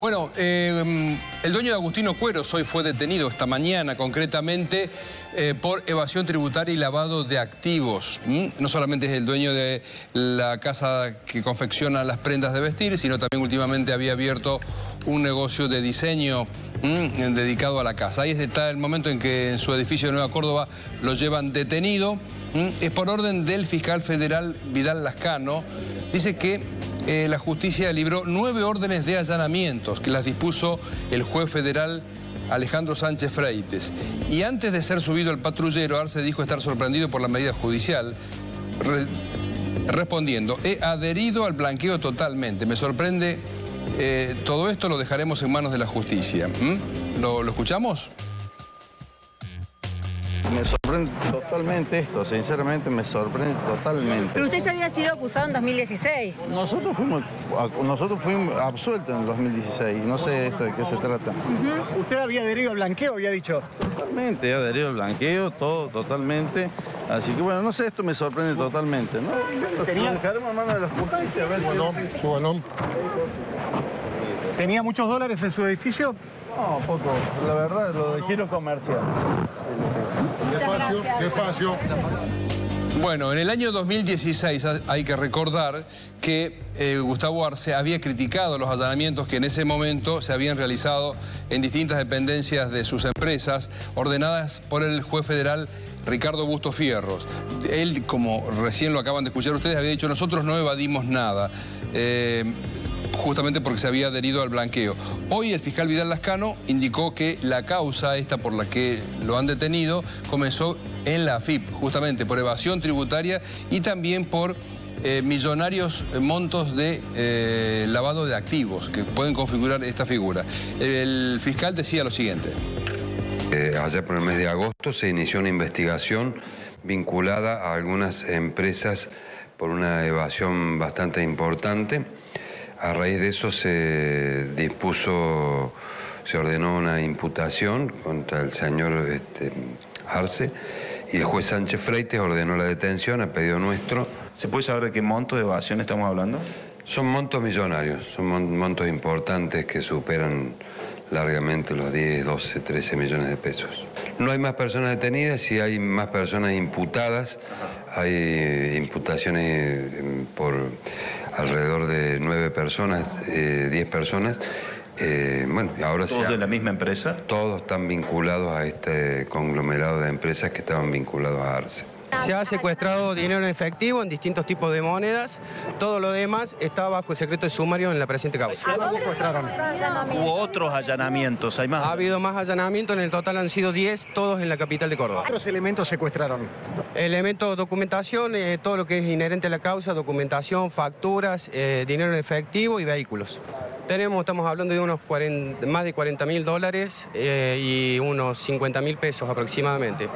Bueno, eh, el dueño de Agustino Cueros hoy fue detenido esta mañana, concretamente eh, por evasión tributaria y lavado de activos. No solamente es el dueño de la casa que confecciona las prendas de vestir, sino también últimamente había abierto un negocio de diseño dedicado a la casa. Ahí está el momento en que en su edificio de Nueva Córdoba lo llevan detenido. Es por orden del fiscal federal Vidal Lascano. Dice que eh, la justicia libró nueve órdenes de allanamientos que las dispuso el juez federal Alejandro Sánchez Freites. Y antes de ser subido al patrullero, Arce dijo estar sorprendido por la medida judicial, respondiendo, he adherido al blanqueo totalmente. Me sorprende, eh, todo esto lo dejaremos en manos de la justicia. ¿Mm? ¿Lo escuchamos? Me sorprende totalmente esto, sinceramente me sorprende totalmente. Pero usted ya había sido acusado en 2016. Nosotros fuimos, nosotros fuimos absueltos en 2016, no sé esto de qué se trata. ¿Usted había adherido al blanqueo, había dicho? Totalmente, he adherido al blanqueo, todo, totalmente. Así que bueno, no sé, esto me sorprende totalmente, ¿no? Tenía... Dejaremos a mano de la justicia, a ver bueno, ¿Tenía muchos dólares en su edificio? No, poco. La verdad, lo de giro comercial. Despacio, despacio. Bueno, en el año 2016 hay que recordar que eh, Gustavo Arce había criticado los allanamientos que en ese momento se habían realizado en distintas dependencias de sus empresas, ordenadas por el juez federal Ricardo Busto Fierros. Él, como recién lo acaban de escuchar ustedes, había dicho, nosotros no evadimos nada. Eh, justamente porque se había adherido al blanqueo. Hoy el fiscal Vidal Lascano indicó que la causa esta por la que lo han detenido comenzó en la AFIP, justamente por evasión tributaria y también por eh, millonarios montos de eh, lavado de activos que pueden configurar esta figura. El fiscal decía lo siguiente. Eh, por el mes de agosto se inició una investigación vinculada a algunas empresas por una evasión bastante importante. A raíz de eso se dispuso, se ordenó una imputación contra el señor este, Arce y el juez Sánchez Freites ordenó la detención a pedido nuestro. ¿Se puede saber de qué monto de evasión estamos hablando? Son montos millonarios, son montos importantes que superan largamente los 10, 12, 13 millones de pesos. No hay más personas detenidas y hay más personas imputadas. Hay imputaciones em, por alrededor de nueve personas, eh, diez personas. Eh, bueno, ahora ¿Todos de la misma empresa? Todos están vinculados a este conglomerado de empresas que estaban vinculados a Arce. Se ha secuestrado dinero en efectivo en distintos tipos de monedas. Todo lo demás está bajo el secreto de sumario en la presente causa. secuestraron? Hubo otros allanamientos, ¿hay más? Ha habido más allanamientos, en el total han sido 10, todos en la capital de Córdoba. ¿Qué otros elementos secuestraron? Elementos, documentación, eh, todo lo que es inherente a la causa, documentación, facturas, eh, dinero en efectivo y vehículos. Tenemos, estamos hablando de unos más de 40 mil dólares eh, y unos 50 mil pesos aproximadamente.